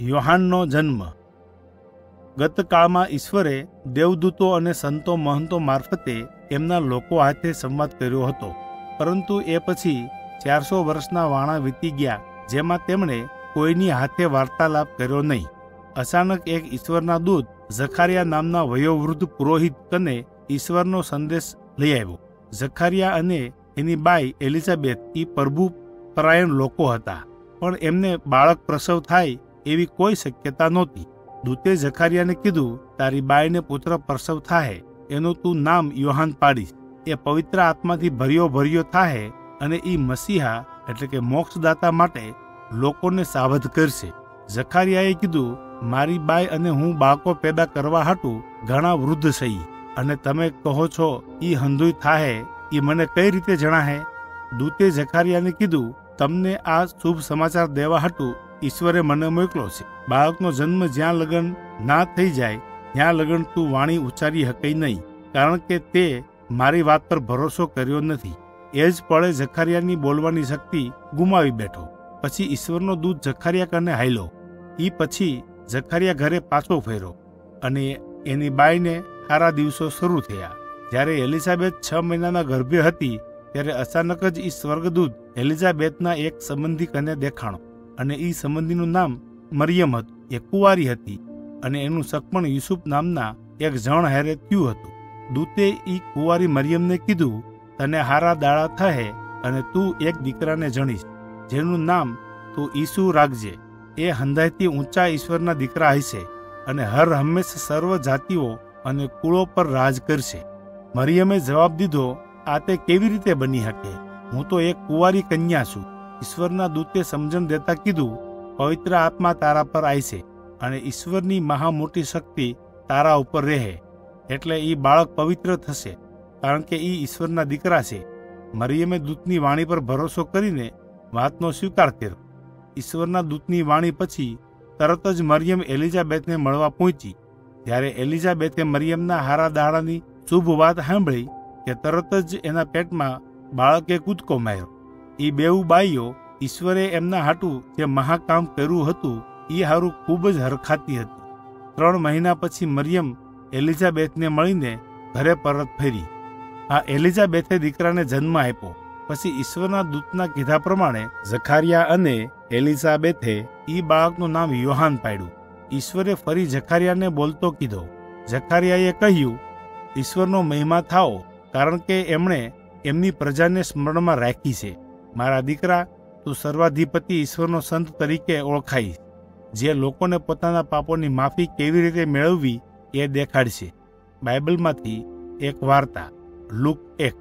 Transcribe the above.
યોહાનનો જન્મ. ગતકાળમાં ઈશ્વરે દેવદૂતો અને સંતો મહંતો મારફતે એમના લોકો હાથે સંવાદ કર્યો હતો. પરંતુ એ પછી ચારસો વર્ષના વાણા વીતી ગયા, જેમાં તેમણે કોઈની હાથે વાર્તાલાપ કર્યો નહીં. અચાનક એક ઈશ્વરના દૂત ઝખારિયા નામના વયોવૃદ્ધ પુરોહિત કને ઈશ્વરનો સંદેશ લઈ આવ્યો. ઝખારિયા અને એની બાઈ એલિઝાબેથ એ પ્રભુ પરાયણ લોકો હતા, પણ એમને બાળક પ્રસવ થાય એવી કોઈ શક્યતા નહોતી. દૂતે ઝખારિયાને કીધું, તારી બાઈને પુત્ર પ્રસવ થાય એનું તું નામ યોહાન પાડીશ. એ પવિત્ર આત્માથી ભર્યો ભર્યો થાય અને એ મસીહા, એટલે કે મોક્ષદાતા માટે લોકોને સાવધ કરશે. ઝખારિયાએ કીધું, મારી બાઈ અને હું બાળકો પેદા કરવા હાટું ઘણા વૃદ્ધ થઈ અને તમે કહો છો ઈ હંધુય થાહે એ મને કઈ રીતે જણાહે? દૂતે ઝખારિયાને કીધું, તમને આ શુભ સમાચાર દેવા હાટું ઈશ્વરે મને મોકલો છે. બાળકનો જન્મ જ્યાં લગ્ન ના થઈ જાય, ત્યાં લગ્ન તું વાણી ઉચ્ચારી હકઈ નહીં, કારણ કે તે મારી વાત પર ભરોસો કર્યો નથી. એ જ પળે ઝખારિયાની બોલવાની શક્તિ ગુમાવી બેઠો. પછી ઈશ્વરનો દૂત ઝખારિયા કને હાયલો. એ પછી ઝખારિયા ઘરે પાછો ફેરો અને એની બાઈને સારા દિવસો શરૂ થયા. જ્યારે એલિઝાબેથ છ મહિનાના ગર્ભે હતી, ત્યારે અચાનક જ એ સ્વર્ગદૂત એલિઝાબેથના એક સંબંધી કને દેખાણો. અને ઈ સંબંધીનું નામ મરિયમ હતું. એ કુંવારી હતી અને એનું સકપણ યુસુફ નામના એક જણ હેરે થયું હતું. દૂતે એ કુંવારી મરિયમને કીધું, તને હારા દાળા થહે અને તું એક દીકરાને જણીશ. જેનું નામ તું ઈસુ રાખજે. એ હંધાઈથી ઊંચા ઈશ્વરના દીકરા હશે અને હર હંમેશ સર્વ જાતિઓ અને કુળો પર રાજ કરશે. મરિયમે જવાબ દીધો, આ તે કેવી રીતે બની શકે હું તો એક કુંવારી કન્યા છું. ઈશ્વરના દૂતે સમજણ દેતા કીધું, પવિત્ર આત્મા તારા પર આવશે અને ઈશ્વરની મહા મોટી શક્તિ તારા ઉપર રહે એટલે એ બાળક પવિત્ર થશે, કારણ કે એ ઈશ્વરના દીકરા છે. મરિયમે દૂતની વાણી પર ભરોસો કરીને વાતનો સ્વીકાર કર્યો. ઈશ્વરના દૂતની વાણી પછી તરત જ મરિયમ એલિઝાબેથને મળવા પહોંચી, જ્યારે એલિઝાબેથે મરિયમના હારા દાડાની શુભ વાત સાંભળી કે તરત જ એના પેટમાં બાળકે કૂદકો માર્યો. એ બેઉ બાઈઓ ઈશ્વરે એમના હાટું જે મહાકામ કર્યું હતું એ હારું ખૂબ જ હરખાતી હતી. ત્રણ મહિના પછી મરિયમ એલિઝાબેથને મળીને ઘરે પરત ફેરી. આ એલિઝાબેથે દીકરાને જન્મ આપ્યો, પછી ઈશ્વરના દૂતના કીધા પ્રમાણે ઝખારિયા અને એલિઝાબેથે એ બાળકનું નામ યોહાન પાડ્યું. ઈશ્વરે ફરી ઝખારિયાને બોલતો કીધો, ઝખારિયાએ કહ્યું, ઈશ્વરનો મહિમા થાઓ, કારણ કે એમણે એમની પ્રજાને સ્મરણમાં રાખી છે. મારા દીકરા, તું સર્વાધિપતિ ઈશ્વરનો સંત તરીકે ઓળખાઈશ. જે લોકોને પોતાના પાપોની માફી કેવી રીતે મેળવવી એ દેખાડશે. બાઇબલમાંથી એક વાર્તા, લુક એક.